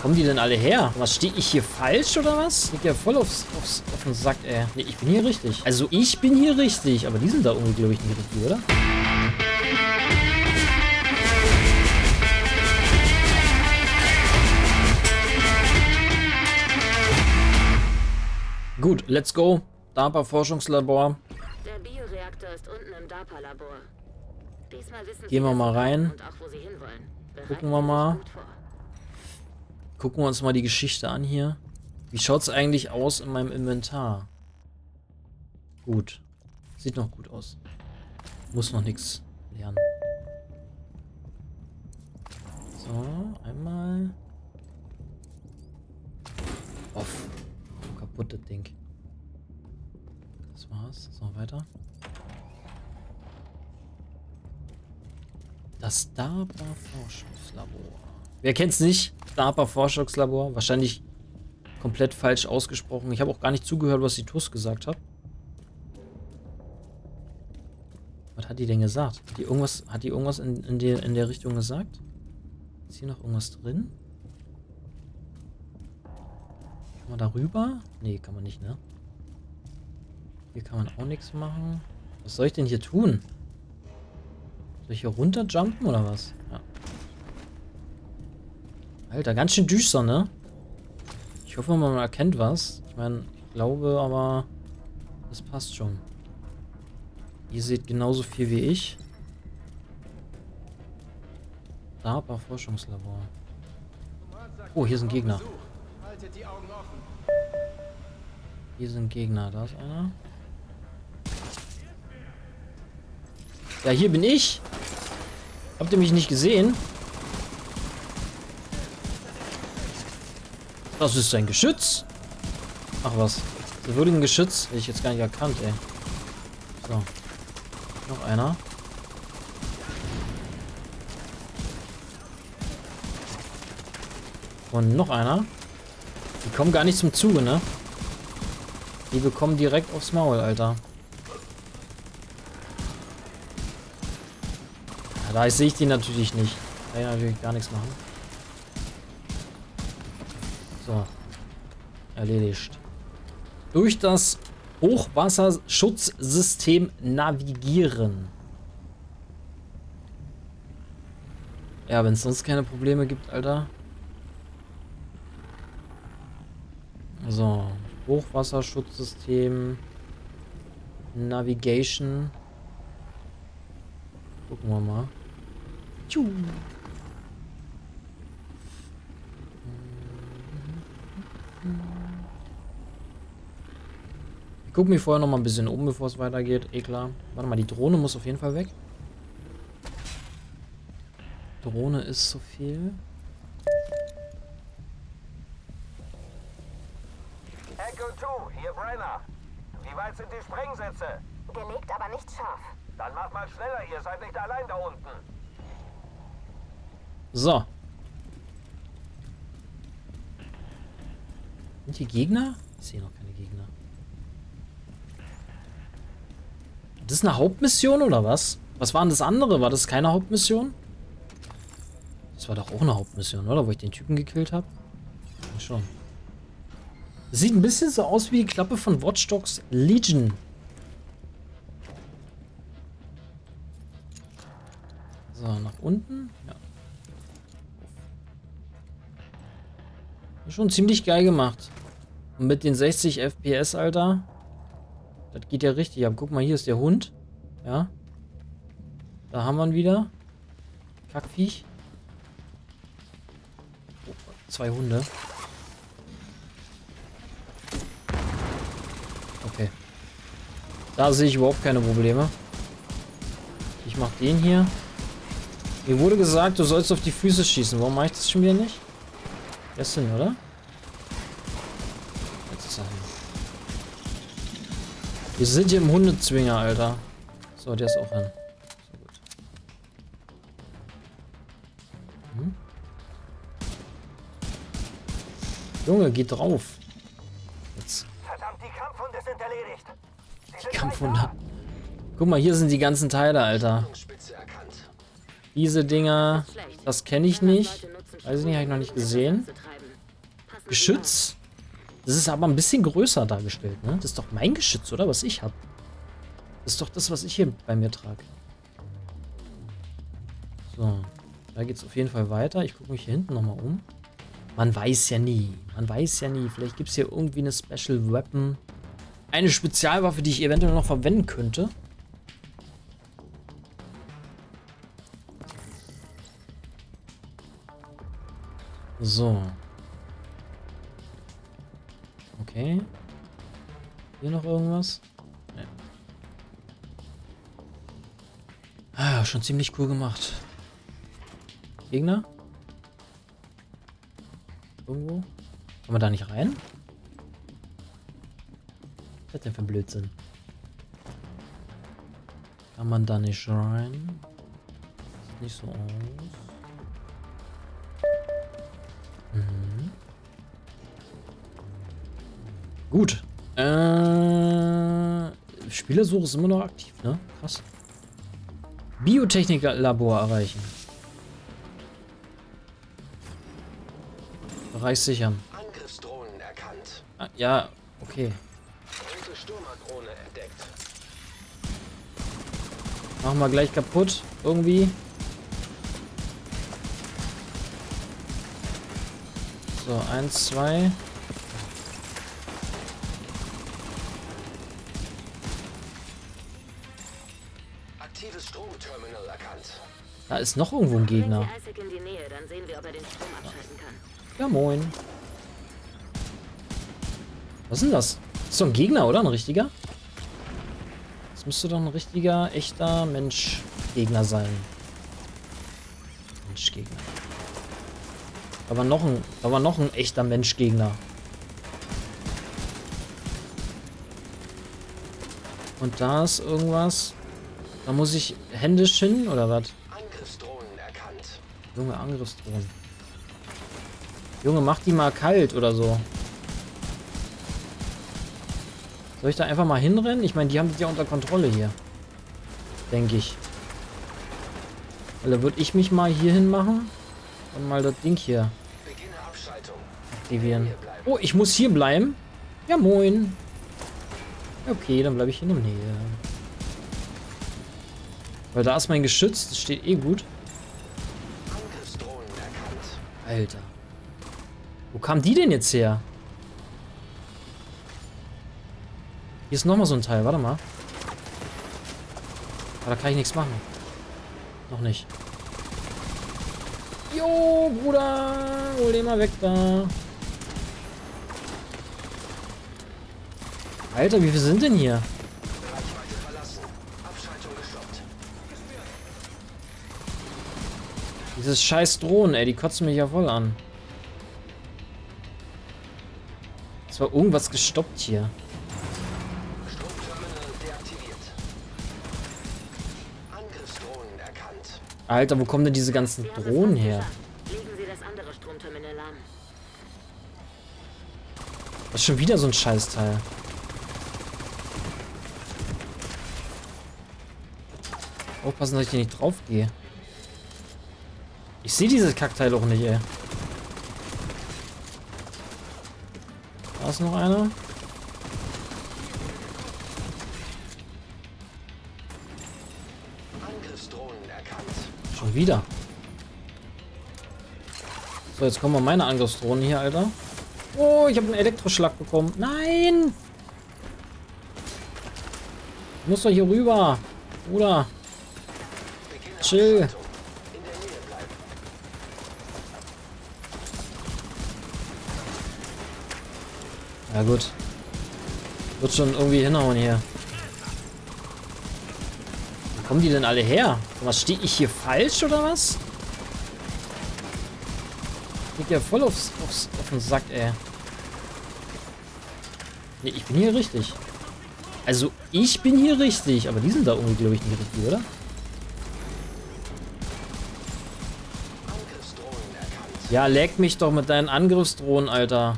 kommen die denn alle her? Was, stehe ich hier falsch oder was? Liegt ja voll aufs, aufs, auf den Sack, ey. Nee, ich bin hier richtig. Also ich bin hier richtig, aber die sind da irgendwie, glaube ich, nicht richtig, oder? Gut, let's go. DARPA-Forschungslabor. Der Bioreaktor ist unten im DARPA-Labor. Diesmal wissen Gehen wir mal rein. Sie hinwollen. Gucken wir mal. Gucken wir uns mal die Geschichte an hier. Wie schaut es eigentlich aus in meinem Inventar? Gut. Sieht noch gut aus. Muss noch nichts lernen. So, einmal. Off. Oh, kaputt das Ding. Das war's. So, weiter. Das DARPA-Forschungslabor. Wer kennt's nicht? DARPA-Forschungslabor. Wahrscheinlich komplett falsch ausgesprochen. Ich habe auch gar nicht zugehört, was die TUS gesagt hat. Was hat die denn gesagt? Hat die irgendwas, hat die irgendwas in, in, der, in der Richtung gesagt? Ist hier noch irgendwas drin? Kann man da rüber? Nee, kann man nicht, ne? Hier kann man auch nichts machen. Was soll ich denn hier tun? Soll ich hier runterjumpen oder was? Ja. Alter, ganz schön düster, ne? Ich hoffe, man erkennt was. Ich meine, ich glaube aber, das passt schon. Ihr seht genauso viel wie ich. DARPA Forschungslabor. Oh, hier sind Gegner. Hier sind Gegner. Da ist einer. Ja, hier bin ich. Habt ihr mich nicht gesehen? Das ist ein Geschütz. Ach was. Das wurde ein Geschütz. Hätte ich jetzt gar nicht erkannt, ey. So. Noch einer. Und noch einer. Die kommen gar nicht zum Zuge, ne? Die bekommen direkt aufs Maul, Alter. Ja, da sehe ich die natürlich nicht. Da kann ich natürlich gar nichts machen. So. Erledigt. Durch das Hochwasserschutzsystem navigieren. Ja, wenn es sonst keine Probleme gibt, Alter. So. Hochwasserschutzsystem. Navigation. Gucken wir mal. Tschuh. Ich gucke mir vorher noch mal ein bisschen um, bevor es weitergeht. Eh klar. Warte mal, die Drohne muss auf jeden Fall weg. Drohne ist so viel. Echo 2, hier Brenner. Wie weit sind die Sprengsätze? Gelegt, aber nicht scharf. Dann macht mal schneller, ihr seid nicht allein da unten. So. Sind hier Gegner? Ich sehe noch keine Gegner. Das ist eine Hauptmission oder was? Was war denn das andere? War das keine Hauptmission? Das war doch auch eine Hauptmission, oder? Wo ich den Typen gekillt habe? Ja, schon. Das sieht ein bisschen so aus wie die Klappe von Watch Dogs Legion. So, nach unten. Ja. Schon ziemlich geil gemacht. Und mit den 60 FPS, Alter. Das geht ja richtig ab. Guck mal, hier ist der Hund. Ja. Da haben wir ihn wieder. Kackviech. Oh, zwei Hunde. Okay. Da sehe ich überhaupt keine Probleme. Ich mach den hier. Mir wurde gesagt, du sollst auf die Füße schießen. Warum mache ich das schon wieder nicht? Das hin, oder? Wir sind hier im Hundezwinger, Alter. So, der ist auch hin. So gut. Hm? Junge, geht drauf. Jetzt. Verdammt, die Kampfhunde sind erledigt. Die sind Kampfhunde. Guck mal, hier sind die ganzen Teile, Alter. Diese Dinger, das kenne ich nicht. Weiß ich nicht, habe ich noch nicht gesehen. Geschütz. Das ist aber ein bisschen größer dargestellt, ne? Das ist doch mein Geschütz, oder? Was ich habe. Das ist doch das, was ich hier bei mir trage. So. Da geht es auf jeden Fall weiter. Ich gucke mich hier hinten nochmal um. Man weiß ja nie. Man weiß ja nie. Vielleicht gibt es hier irgendwie eine Special Weapon. Eine Spezialwaffe, die ich eventuell noch verwenden könnte. So. Okay. Hier noch irgendwas? Nee. Ah, schon ziemlich cool gemacht. Gegner? Irgendwo? Kann man da nicht rein? Was ist denn für ein Blödsinn? Kann man da nicht rein? Sieht nicht so aus. Gut. Äh, Spielersuche ist immer noch aktiv, ne? Krass. Biotechniklabor erreichen. Bereich sichern. Angriffsdrohnen erkannt. Ah, ja, okay. Rote Stürmerdrohne entdeckt. Machen wir gleich kaputt. Irgendwie. So, eins, zwei. Da ist noch irgendwo ein Gegner. Er. Ja, moin. Was ist denn das? Das ist doch ein Gegner, oder? Ein richtiger? Das müsste doch ein richtiger, echter Mensch-Gegner sein. Mensch-Gegner. Aber noch ein, aber noch ein echter Mensch-Gegner. Und da ist irgendwas. Da muss ich händisch hin, oder was? Junge, Angriffsdrohnen. Junge, mach die mal kalt oder so. Soll ich da einfach mal hinrennen? Ich meine, die haben das ja unter Kontrolle hier. Denke ich. Weil da würde ich mich mal hier hin machen. Und mal das Ding hier aktivieren. Hier. Oh, ich muss hier bleiben? Ja, moin. Okay, dann bleibe ich in der Nähe. Weil da ist mein Geschütz. Das steht eh gut. Alter. Wo kam die denn jetzt her? Hier ist nochmal so ein Teil. Warte mal. Aber da kann ich nichts machen. Noch nicht. Jo, Bruder. Hol den mal weg da. Alter, wie viele sind denn hier? Dieses scheiß Drohnen, ey, die kotzen mich ja voll an. Es war irgendwas gestoppt hier. Alter, wo kommen denn diese ganzen Drohnen her? das ist schon wieder so ein Scheißteil. Aufpassen, dass ich hier nicht drauf gehe. Ich sehe dieses Kackteil auch nicht, ey. Da ist noch einer. Schon wieder. So, jetzt kommen mal meine Angriffsdrohnen hier, Alter. Oh, ich habe einen Elektroschlag bekommen. Nein! Ich muss doch hier rüber. Bruder. Beginne Chill. Abschaltung. In der Nähe bleiben. Ja gut. Wird schon irgendwie hinhauen hier. Wo kommen die denn alle her? Was stehe ich hier falsch oder was? Geht ja voll aufs, aufs, auf den Sack, ey. Nee, ich bin hier richtig. Also, ich bin hier richtig, aber die sind da irgendwie, glaube ich, nicht richtig, oder? Ja, leck mich doch mit deinen Angriffsdrohnen, Alter.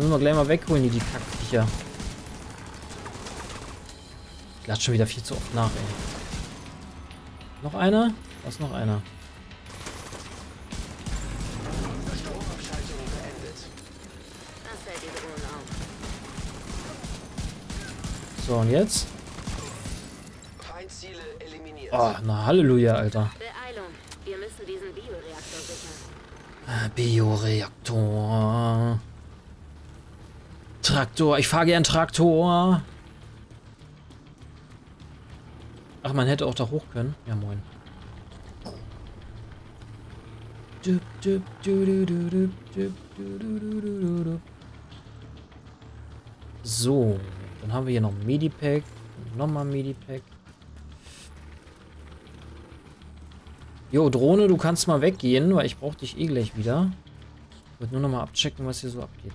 Müssen wir gleich mal wegholen die Kackviecher. Ich lade schon wieder viel zu oft nach, ey. Noch einer? Da ist noch einer. So, und jetzt? Oh, na Halleluja, Alter. Bioreaktor. Ah, Bioreaktor. Traktor. Ich fahre gern Traktor. Ach, man hätte auch da hoch können. Ja, moin. So, dann haben wir hier noch Medipack. Nochmal Medipack. Jo, Drohne, du kannst mal weggehen, weil ich brauche dich eh gleich wieder. Ich wollte nur noch mal abchecken, was hier so abgeht.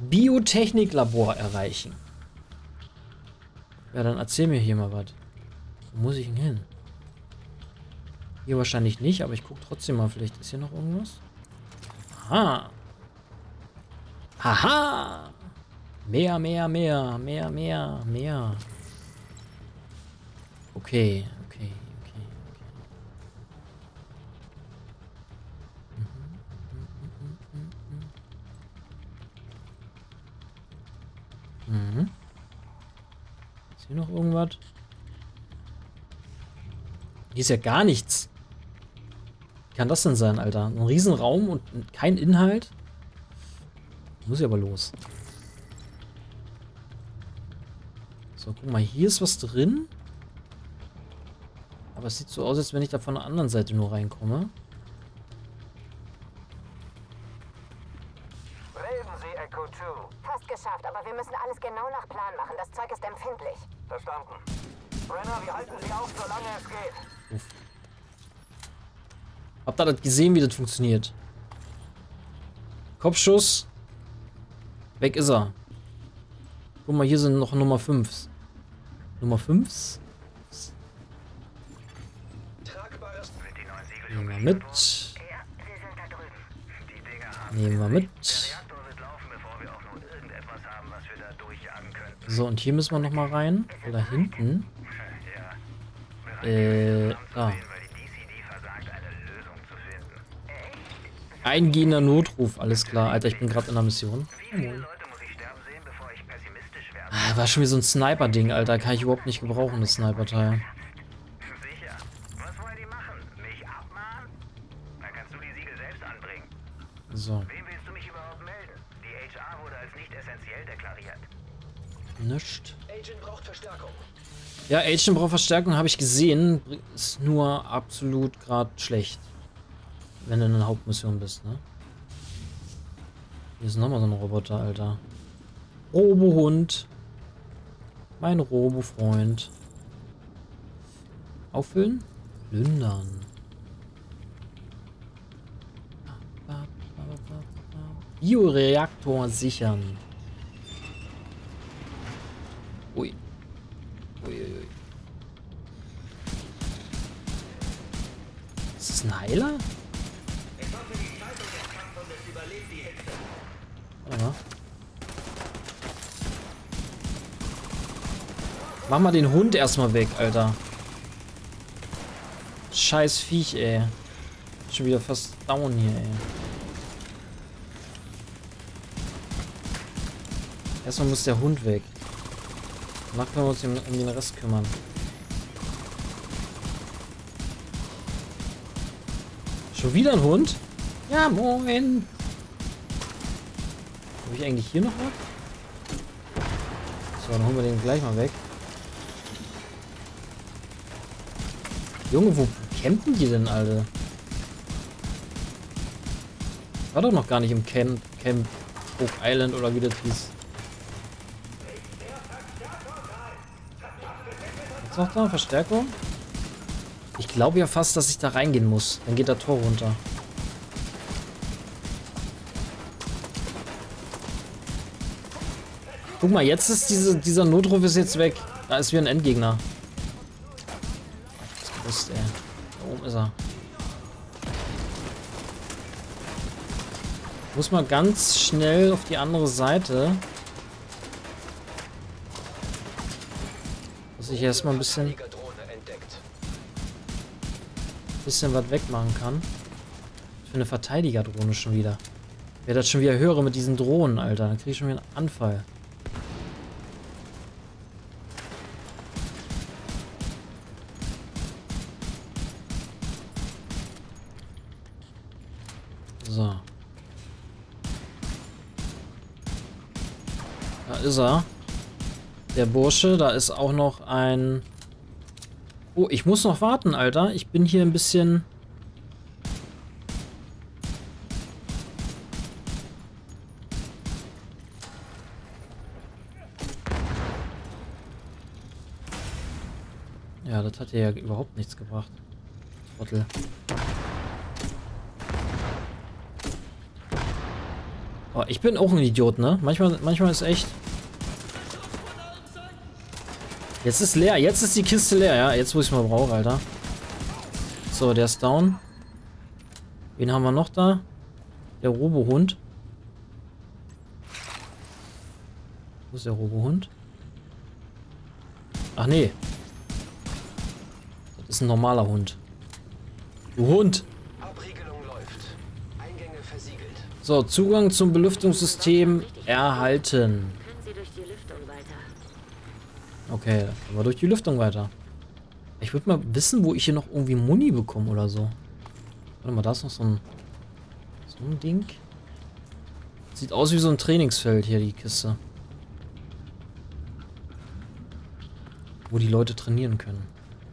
Biotechniklabor erreichen. Ja, dann erzähl mir hier mal was. Wo muss ich denn hin? Hier wahrscheinlich nicht, aber ich gucke trotzdem mal. Vielleicht ist hier noch irgendwas. Aha. Haha. Mehr, mehr, mehr, mehr, mehr, mehr. Okay, hier noch irgendwas? Hier ist ja gar nichts. Wie kann das denn sein, Alter? Ein Riesenraum und kein Inhalt? Muss ich aber los. So, guck mal, hier ist was drin. Aber es sieht so aus, als wenn ich da von der anderen Seite nur reinkomme. Ihr das gesehen, wie das funktioniert? Kopfschuss. Weg ist er. Guck mal, hier sind noch Nummer 5. Nummer 5? Tragbares Nehmen wir mit. Da. Nehmen wir mit. Da. So, und hier müssen wir noch mal rein. Oder hinten. Äh, da. Weil Eingehender Notruf, alles klar. Alter, ich bin gerade in der Mission. Ah, war schon wie so ein Sniper-Ding, Alter. Kann ich überhaupt nicht gebrauchen, das Sniper-Teil. So, nicht. Agent braucht Verstärkung. Ja, Agent braucht Verstärkung, habe ich gesehen. Ist nur absolut gerade schlecht. Wenn du in einer Hauptmission bist, ne? Hier ist nochmal so ein Roboter, Alter. Robohund. Mein Robo-Freund. Auffüllen? Plündern. Bioreaktor sichern. Ui. Uiuiui. Ist das ein Heiler? Mal. Mach mal den Hund erstmal weg, Alter. Scheiß Viech, ey. Schon wieder fast down hier, ey. Erstmal muss der Hund weg. Danach können wir uns um den Rest kümmern. Schon wieder ein Hund? Ja, moin. Habe ich eigentlich hier noch was? So, dann holen wir den gleich mal weg. Junge, wo campen die denn alle? War doch noch gar nicht im Camp, Camp Oak Island oder wie das hieß. Jetzt noch da Verstärkung? Ich glaube ja fast, dass ich da reingehen muss. Dann geht der Tor runter. Guck mal, jetzt ist diese, dieser Notruf ist jetzt weg. Da ist wieder ein Endgegner. Das gewusst, ey. Da oben ist er. Muss mal ganz schnell auf die andere Seite. Dass ich erstmal ein bisschen, bisschen was wegmachen kann. Für eine Verteidigerdrohne schon wieder. Wer das schon wieder höre mit diesen Drohnen, Alter, dann kriege ich schon wieder einen Anfall. So. Da ist er. Der Bursche. Da ist auch noch ein... Oh, ich muss noch warten, Alter. Ich bin hier ein bisschen... Ja, das hat ja überhaupt nichts gebracht. Trottel. Oh, ich bin auch ein Idiot, ne? Manchmal, manchmal ist echt... Jetzt ist leer. Jetzt ist die Kiste leer, ja. Jetzt, wo ich mal brauche, Alter. So, der ist down. Wen haben wir noch da? Der Robohund. Wo ist der Robohund? Ach nee. Das ist ein normaler Hund. Du Hund! So, Zugang zum Belüftungssystem erhalten. Okay, dann können wir durch die Lüftung weiter. Ich würde mal wissen, wo ich hier noch irgendwie Muni bekomme oder so. Warte mal, da ist noch so ein... So ein Ding. Sieht aus wie so ein Trainingsfeld hier, die Kiste. Wo die Leute trainieren können.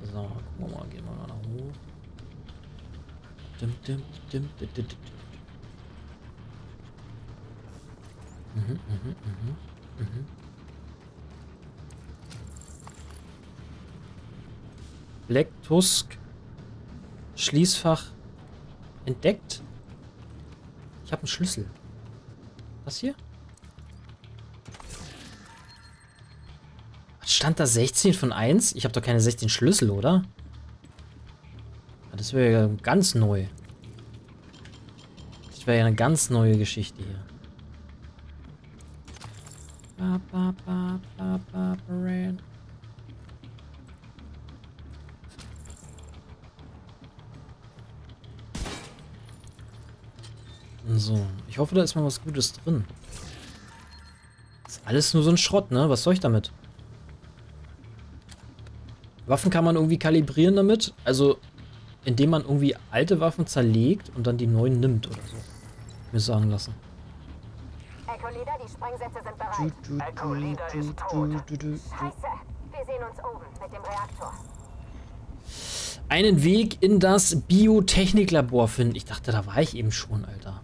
So, gucken wir mal, gehen wir mal nach hoch. Dim, dim, dim, dim, dim, dim. Mhm, mhm, mhm, mhm. Black Tusk Schließfach entdeckt. Ich habe einen Schlüssel. Was hier? Stand da 16 von 1? Ich habe doch keine 16 Schlüssel, oder? Das wäre ja ganz neu. Das wäre ja eine ganz neue Geschichte hier. Ba, ba, ba, ba, ba, So, ich hoffe, da ist mal was Gutes drin. Ist alles nur so ein Schrott, ne? Was soll ich damit? Waffen kann man irgendwie kalibrieren damit. Also, indem man irgendwie alte Waffen zerlegt und dann die neuen nimmt oder so. Mir sagen lassen. Echo Leader, die Sprengsätze sind bereit. Echo Leader ist tot. Scheiße. Wir sehen uns oben mit dem Reaktor. Einen Weg in das Biotechniklabor finden. Ich dachte, da war ich eben schon, Alter.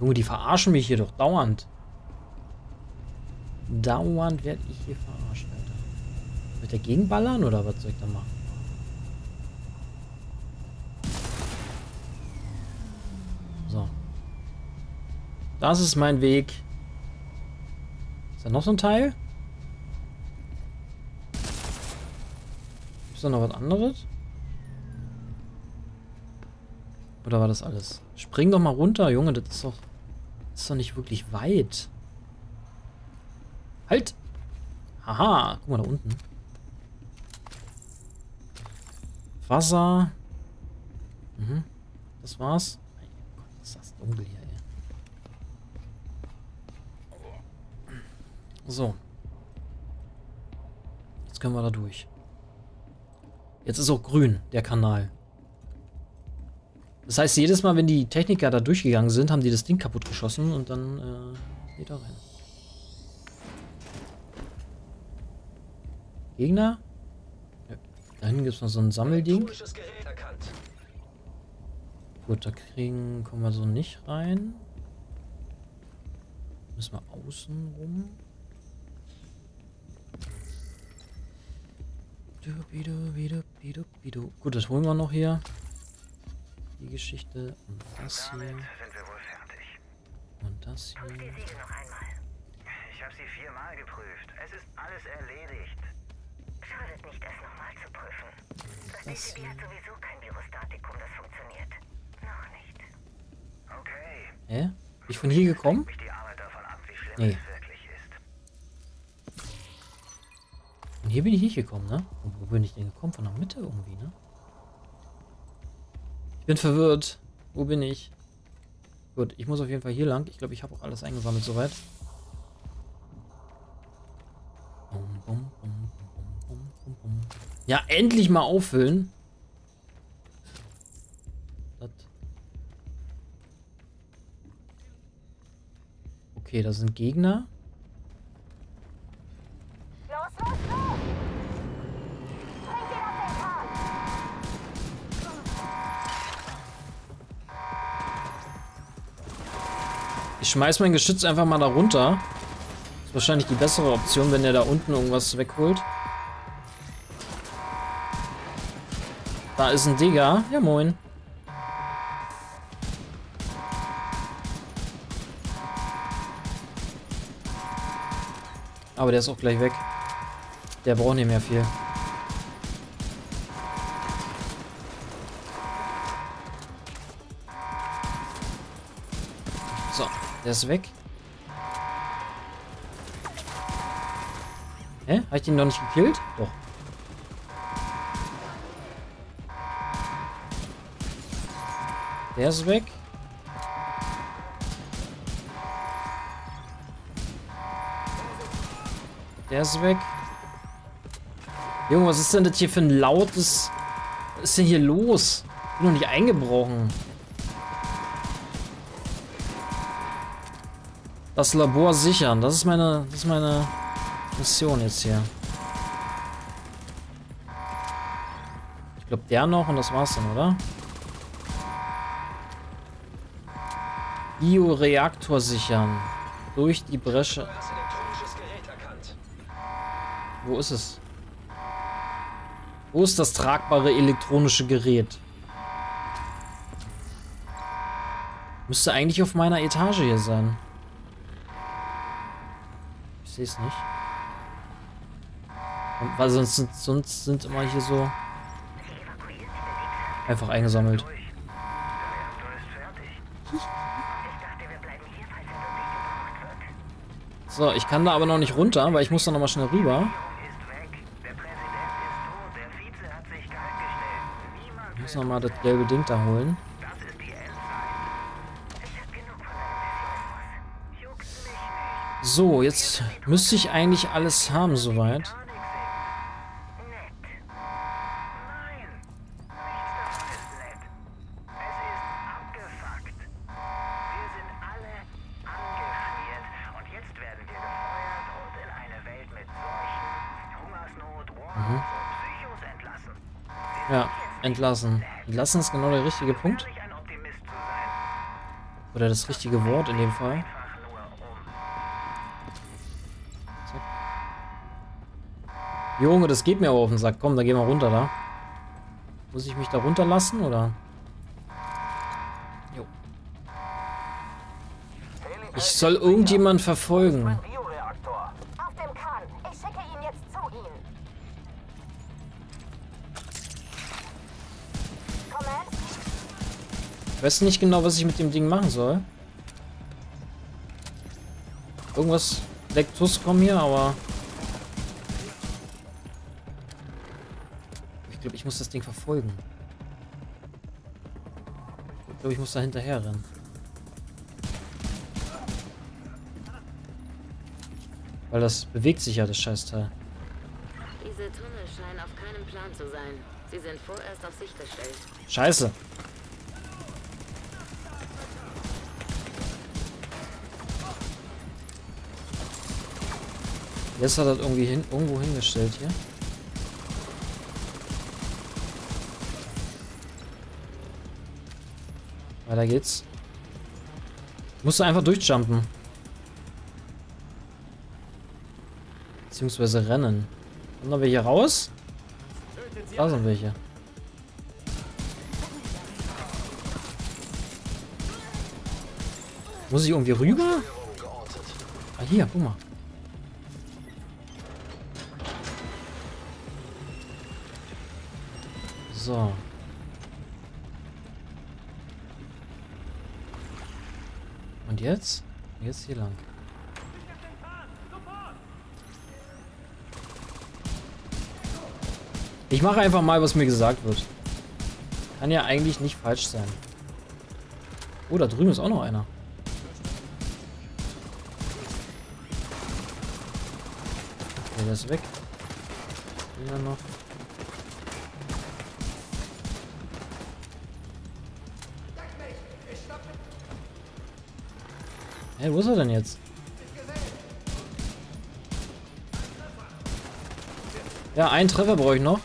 Junge, die verarschen mich hier doch dauernd. Dauernd werde ich hier verarscht, Alter. Soll ich dagegen ballern oder was soll ich da machen? So. Das ist mein Weg. Ist da noch so ein Teil? Ist da noch was anderes? Oder war das alles? Spring doch mal runter, Junge, das ist doch, das ist doch nicht wirklich weit. Halt! Haha, guck mal da unten. Wasser. Mhm. Das war's. Mein Gott, ist das dunkel hier, ey. So. Jetzt können wir da durch. Jetzt ist auch grün, der Kanal. Das heißt, jedes Mal, wenn die Techniker da durchgegangen sind, haben die das Ding kaputt geschossen und dann äh, geht da rein. Gegner? Ja. Da hinten gibt es noch so ein Sammelding. Gut, da kriegen, kommen wir so nicht rein. Müssen wir außen rum. Gut, das holen wir noch hier. Die Geschichte. Und das Damit hier. sind wir wohl fertig. Und das Prüf die hier. Einmal. Ich habe sie viermal geprüft. Es ist alles erledigt. Schadet nicht, es nochmal zu prüfen. Das Das DCB hat sowieso kein Virustatikum, das funktioniert. Noch nicht. Okay. Hä? Bin ich von hier gekommen? Nee. es wirklich ist. Von hier bin ich nicht gekommen, ne? Und wo bin ich denn gekommen? Von der Mitte irgendwie, ne? Ich bin verwirrt. Wo bin ich? Gut, ich muss auf jeden Fall hier lang. Ich glaube, ich habe auch alles eingesammelt soweit. Ja, endlich mal auffüllen. Okay, da sind Gegner. Schmeiß mein Geschütz einfach mal da runter. Ist wahrscheinlich die bessere Option, wenn der da unten irgendwas wegholt. Da ist ein Digger. Ja, moin. Aber der ist auch gleich weg. Der braucht nicht mehr viel. Der ist weg. Hä? Habe ich ihn noch nicht gekillt? Doch. Der ist weg. Der ist weg. Junge, was ist denn das hier für ein lautes... Was ist denn hier los? Ich bin noch nicht eingebrochen. Das Labor sichern. Das ist meine, das ist meine Mission jetzt hier. Ich glaube, der noch und das war's dann, oder? Bioreaktor sichern. Durch die Bresche. Wo ist es? Wo ist das tragbare elektronische Gerät? Müsste eigentlich auf meiner Etage hier sein. Sehe es nicht. Und, weil sonst sonst sind immer hier so einfach eingesammelt. So, ich kann da aber noch nicht runter, weil ich muss da noch mal schnell rüber. Ich muss will noch mal das gelbe Ding da holen. Welt mit Seuchen, Hungersnot, Wars und Psychos entlassen. Wir Ja, jetzt entlassen. Entlassen ist genau der richtige Punkt. Oder das richtige Wort in dem Fall. Junge, das geht mir aber auf den Sack. Komm, da gehen wir runter da. Muss ich mich da runterlassen, oder? Jo. Ich soll irgendjemand verfolgen. Ich schicke ihn jetzt zu Ihnen! Command? Ich weiß nicht genau, was ich mit dem Ding machen soll. Irgendwas leckt Tuscom hier, aber... muss das Ding verfolgen. Ich glaube, ich muss da hinterher rennen. Weil das bewegt sich ja, das Scheißteil. Diese Tunnel scheinen auf keinem Plan zu sein. Sie sind vorerst auf sich gestellt. Scheiße. Jetzt hat er das irgendwie hin, irgendwo hingestellt hier. Weiter geht's. Musst du einfach durchjumpen. Beziehungsweise rennen. Kommen da welche raus? Da sind welche. Muss ich irgendwie rüber? Ah, hier, guck mal. So. Und jetzt? Jetzt hier lang. Ich mache einfach mal, was mir gesagt wird. Kann ja eigentlich nicht falsch sein. Oh, da drüben ist auch noch einer. Okay, der ist weg. Hier noch. Ey, wo ist er denn jetzt? Ja, einen Treffer brauche ich noch.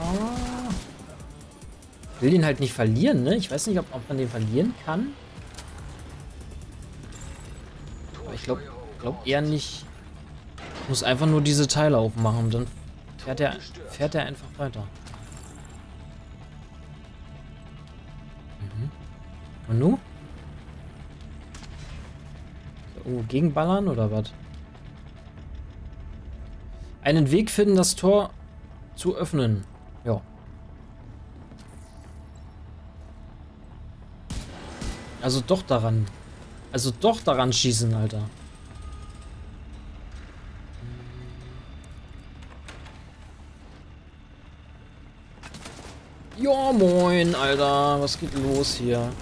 Ah. will den halt nicht verlieren, ne? Ich weiß nicht, ob, ob man den verlieren kann. Aber ich glaube glaub eher nicht. Ich muss einfach nur diese Teile aufmachen dann fährt er, fährt einfach weiter. Mhm. Und nun? Irgendwo gegenballern oder was? Einen Weg finden, das Tor zu öffnen. Ja. Also doch daran. Also doch daran schießen, Alter. Ja, moin, Alter. Was geht los hier?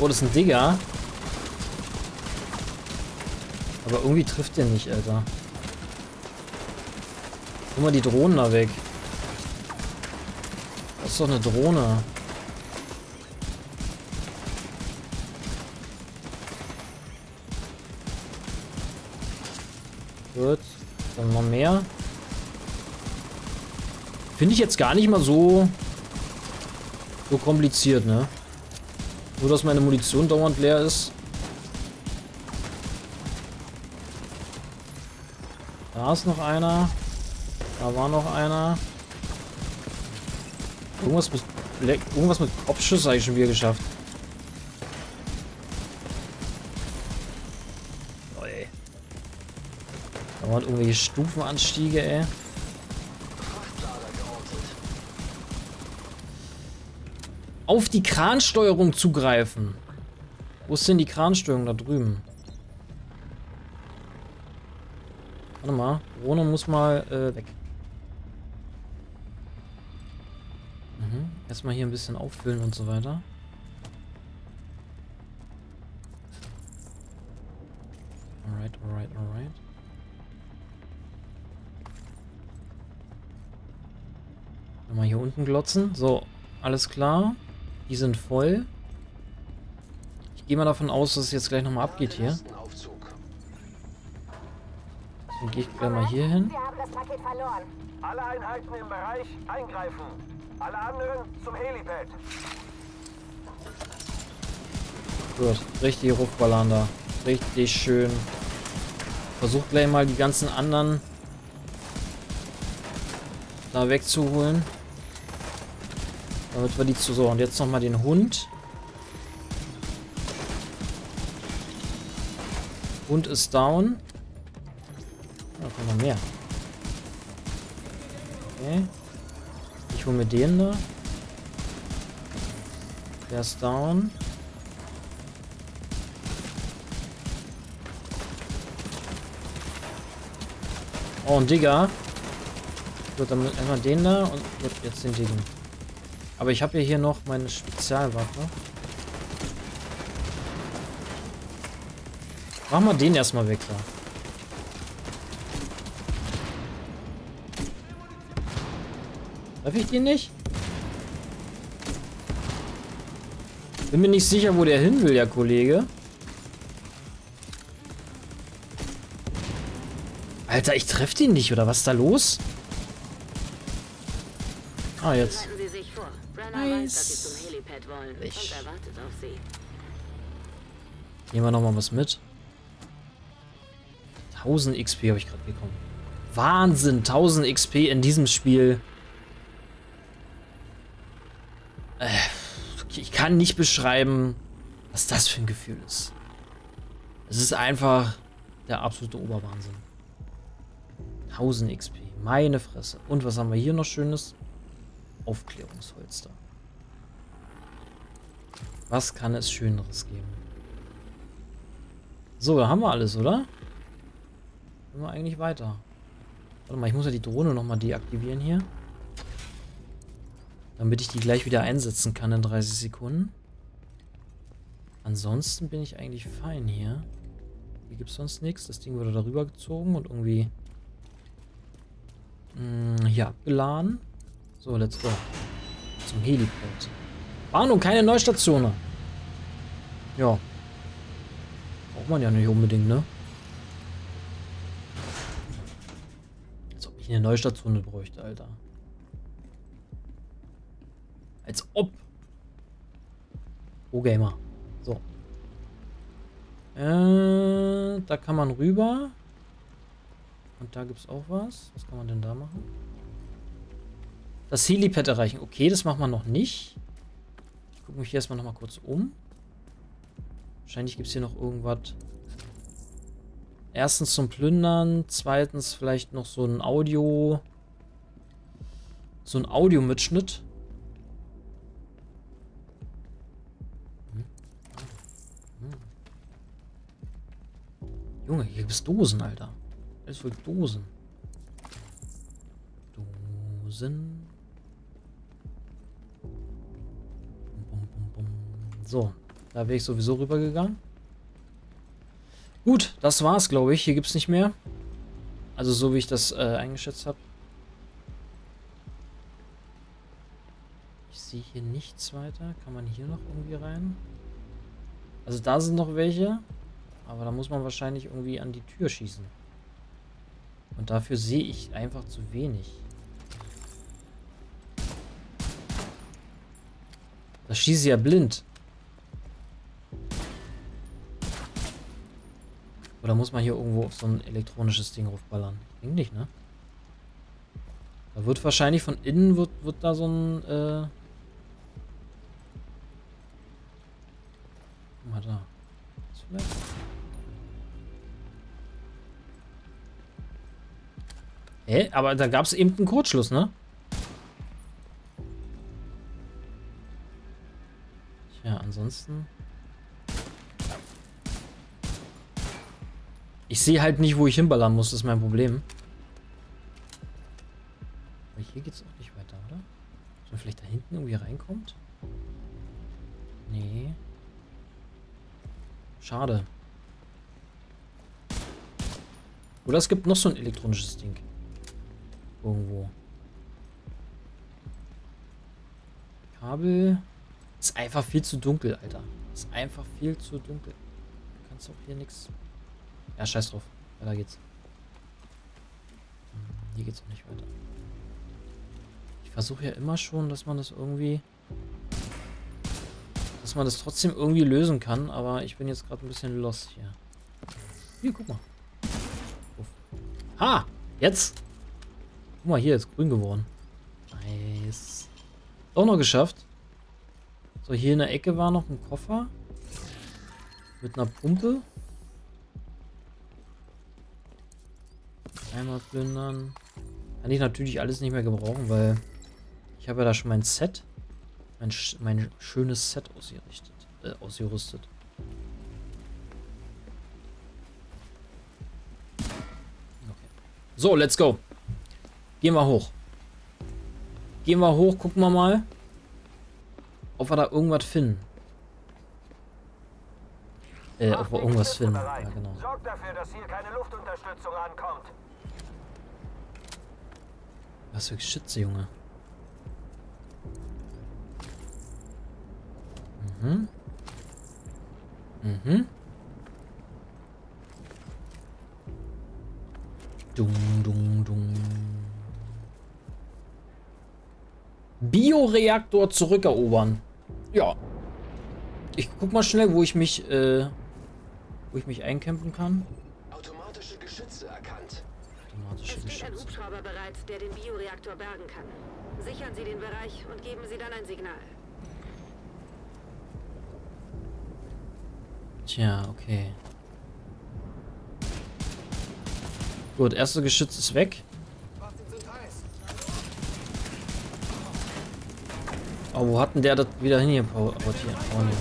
Oh, das ist ein Digger. Aber irgendwie trifft der nicht, Alter. Guck mal die Drohnen da weg. Das ist doch eine Drohne. Gut. Dann noch mehr. Finde ich jetzt gar nicht mal so so kompliziert, ne? Nur, dass meine Munition dauernd leer ist. Da ist noch einer. Da war noch einer. Irgendwas mit, irgendwas mit Kopfschuss habe ich schon wieder geschafft. Oh, ey. Da waren irgendwelche Stufenanstiege, ey. Auf die Kransteuerung zugreifen. Wo ist denn die Kransteuerung da drüben? Warte mal. Drohne muss mal äh, weg. Mhm. Erstmal hier ein bisschen auffüllen und so weiter. Alright, alright, alright. Mal hier unten glotzen. So, alles klar. Die sind voll. Ich gehe mal davon aus, dass es jetzt gleich nochmal abgeht hier. Gehe ich gleich mal hier hin. Wir haben das Paket verloren. Alle Einheiten im Bereich eingreifen. Alle anderen zum Helipad. Gut, richtig Rufballern da. Richtig schön. Versuch gleich mal die ganzen anderen da wegzuholen. Damit wir die zu... So, und jetzt nochmal den Hund. Hund ist down. Noch mehr. Okay. Ich hole mir den da. Der ist down. Oh, ein Digger. Gut, dann einmal den da und gut, jetzt den Diggen. Aber ich habe ja hier noch meine Spezialwaffe. Mach mal den erstmal weg da. Darf ich den nicht? Bin mir nicht sicher, wo der hin will, der Kollege. Alter, ich treffe den nicht, oder was ist da los? Ah, jetzt. Wollen Ich-. Nehmen wir nochmal was mit. 1000 XP habe ich gerade bekommen. Wahnsinn, 1000 XP in diesem Spiel. Äh, ich kann nicht beschreiben, was das für ein Gefühl ist. Es ist einfach der absolute Oberwahnsinn. 1000 XP, meine Fresse. Und was haben wir hier noch Schönes? Aufklärungsholster. Was kann es Schöneres geben? So, da haben wir alles, oder? Können wir eigentlich weiter. Warte mal, ich muss ja die Drohne nochmal deaktivieren hier. Damit ich die gleich wieder einsetzen kann in 30 Sekunden. Ansonsten bin ich eigentlich fein hier. Hier gibt es sonst nichts. Das Ding wurde darüber gezogen und irgendwie mh, hier abgeladen. So, let's go. Zum Heliport. Warnung, keine Neustation. Ja. Braucht man ja nicht unbedingt, ne? eine Neustartzone bräuchte, Alter. Als ob. Oh, Gamer. So. Äh, da kann man rüber. Und da gibt es auch was. Was kann man denn da machen? Das Helipad erreichen. Okay, das machen wir noch nicht. Ich gucke mich hier erstmal nochmal kurz um. Wahrscheinlich gibt es hier noch irgendwas. Erstens zum Plündern. Zweitens vielleicht noch so ein Audio. So ein Audio-Mitschnitt. Junge, hier gibt es Dosen, Alter. Alles voll Dosen. Dosen. So, da wäre ich sowieso rübergegangen. Gut, das war's, glaube ich. Hier gibt es nicht mehr. Also so, wie ich das äh, eingeschätzt habe. Ich sehe hier nichts weiter. Kann man hier noch irgendwie rein? Also da sind noch welche. Aber da muss man wahrscheinlich irgendwie an die Tür schießen. Und dafür sehe ich einfach zu wenig. Da schieße ich ja blind. Oder muss man hier irgendwo auf so ein elektronisches Ding raufballern? Ich nicht, ne? Da wird wahrscheinlich von innen wird, wird da so ein, äh Guck mal da. Was vielleicht? Hä? Aber da gab es eben einen Kurzschluss, ne? Tja, ansonsten... Ich sehe halt nicht, wo ich hinballern muss, das ist mein Problem. Aber hier geht es auch nicht weiter, oder? Dass man vielleicht da hinten irgendwie reinkommt? Nee. Schade. Oder es gibt noch so ein elektronisches Ding. Irgendwo. Kabel. Ist einfach viel zu dunkel, Alter. Ist einfach viel zu dunkel. Du kannst auch hier nichts. Ja, scheiß drauf. Weiter geht's. Hier geht's auch nicht weiter. Ich versuche ja immer schon, dass man das irgendwie... Dass man das trotzdem irgendwie lösen kann, aber ich bin jetzt gerade ein bisschen lost hier. Hier, guck mal. Uff. Ha! Jetzt! Guck mal, hier ist grün geworden. Nice. Auch noch geschafft. So, hier in der Ecke war noch ein Koffer. Mit einer Pumpe. Einmal plündern. Kann ich natürlich alles nicht mehr gebrauchen, weil ich habe ja da schon mein Set. Mein, mein schönes Set ausgerichtet. Äh, ausgerüstet. Okay. So, let's go. Gehen wir hoch. Gehen wir hoch, gucken wir mal, ob wir da irgendwas finden. Äh, ob wir irgendwas finden. Ja, genau. Sorgt dafür, dass hier keine Luftunterstützung ankommt. Was für Geschütze, Junge. Mhm. Mhm. Dung, dung, dung. Bioreaktor zurückerobern. Ja. Ich guck mal schnell, wo ich mich, äh, wo ich mich eincampen kann. Automatische Geschütze erkannt. Automatische Es steht ein Geschütze. Hubschrauber bereit, der den Bioreaktor bergen kann. Sichern Sie den Bereich und geben Sie dann ein Signal. Tja, okay. Gut, erste Geschütz ist weg. Oh, wo hat denn der das wieder hingebaut hier? Oh, nee.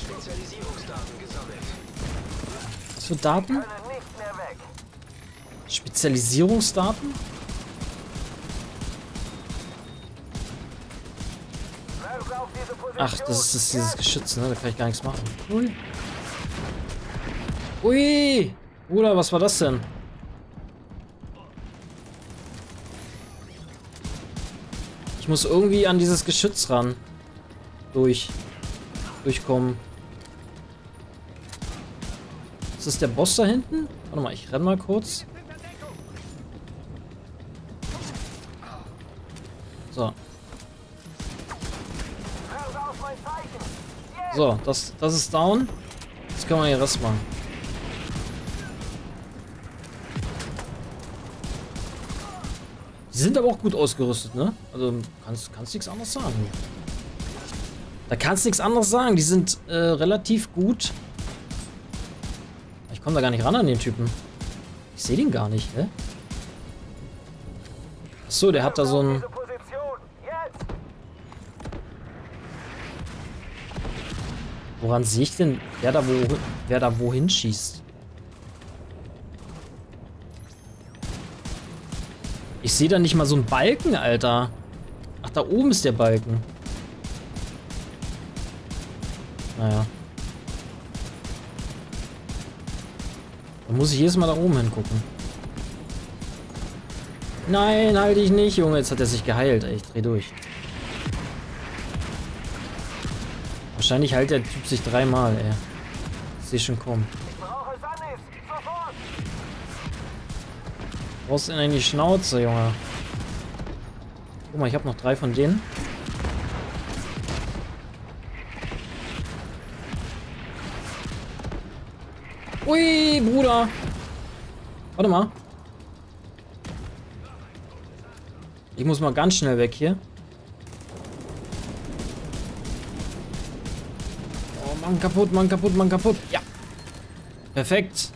Spezialisierungsdaten gesammelt. Was für Daten? Können nicht mehr weg. Spezialisierungsdaten? Ach, das ist das, dieses Geschütz, ne? Da kann ich gar nichts machen. Ui. Ui! Bruder, was war das denn? Muss irgendwie an dieses Geschütz ran. Durch. Durchkommen. Ist das der Boss da hinten? Warte mal, ich renn mal kurz. So. So, das, das ist down. Jetzt können wir hier Rest machen. Die sind aber auch gut ausgerüstet, ne? Also kannst kannst nichts anderes sagen. Da kannst nichts anderes sagen. Die sind äh, relativ gut. Ich komme da gar nicht ran an den Typen. Ich sehe den gar nicht, hä? Achso, der hat da so ein... Woran sehe ich denn, wer da, wo, wer da wohin schießt? Ich sehe da nicht mal so einen Balken, Alter. Ach, da oben ist der Balken. Naja. Dann muss ich jedes Mal da oben hingucken. Nein, halte ich nicht, Junge. Jetzt hat er sich geheilt. Ey, ich dreh durch. Wahrscheinlich heilt der Typ sich dreimal, ey. Ich sehe schon kommen. Ihn in die Schnauze, Junge. Guck mal, ich habe noch drei von denen. Ui, Bruder. Warte mal. Ich muss mal ganz schnell weg hier. Oh, Mann kaputt, Mann kaputt, Mann kaputt. Ja. Perfekt.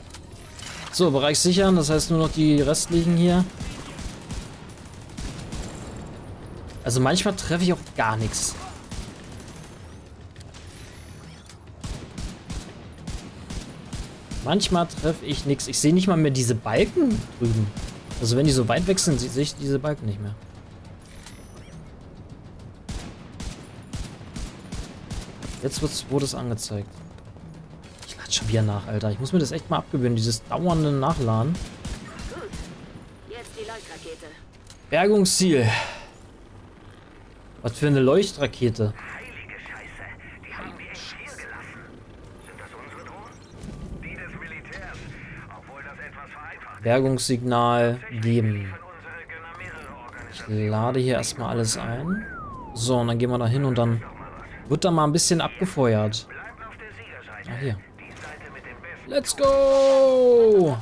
So, Bereich sichern, das heißt nur noch die restlichen hier. Also manchmal treffe ich auch gar nichts. Manchmal treffe ich nichts. Ich sehe nicht mal mehr diese Balken drüben. Also wenn die so weit sind, sehe ich diese Balken nicht mehr. Jetzt wurde es angezeigt. Ich lade schon wieder nach, Alter. Ich muss mir das echt mal abgewöhnen, dieses dauernde Nachladen. Gut. Jetzt die Leuchtrakete. Bergungsziel. Was für eine Leuchtrakete. Bergungssignal geben. Ich lade hier erstmal alles ein. So, und dann gehen wir da hin und dann wird da mal ein bisschen abgefeuert. Ah, hier. Die Seite mit dem besten. Let's go!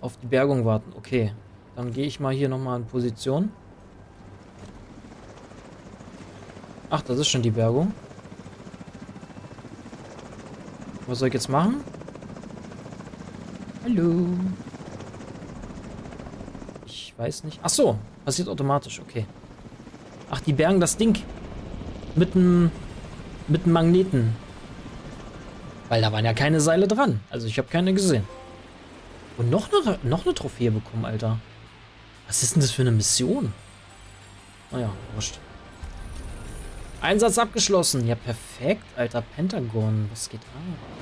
Auf die Bergung warten. Okay. Dann gehe ich mal hier nochmal in Position. Ach, das ist schon die Bergung. Was soll ich jetzt machen? Hallo. Ich weiß nicht. Ach so, passiert automatisch. Okay. Ach, die bergen das Ding mit einem mit einem Magneten. Weil da waren ja keine Seile dran. Also ich habe keine gesehen. Und noch eine, noch eine Trophäe bekommen, Alter. Was ist denn das für eine Mission? Naja, wurscht. Einsatz abgeschlossen. Ja, perfekt, Alter. Pentagon. Was geht ab?